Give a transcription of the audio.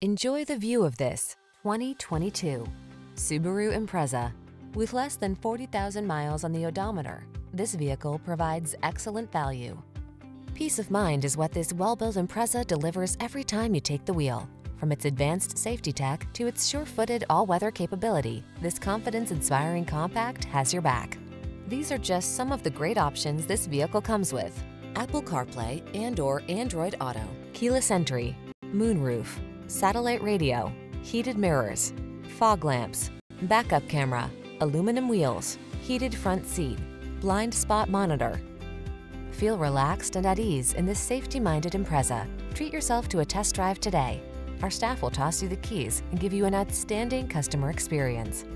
Enjoy the view of this 2022 Subaru Impreza. With less than 40,000 miles on the odometer, this vehicle provides excellent value. Peace of mind is what this well-built Impreza delivers every time you take the wheel. From its advanced safety tech to its sure-footed all-weather capability, this confidence-inspiring compact has your back. These are just some of the great options this vehicle comes with. Apple CarPlay and or Android Auto, keyless entry, moonroof, satellite radio, heated mirrors, fog lamps, backup camera, aluminum wheels, heated front seat, blind spot monitor. Feel relaxed and at ease in this safety-minded Impreza. Treat yourself to a test drive today. Our staff will toss you the keys and give you an outstanding customer experience.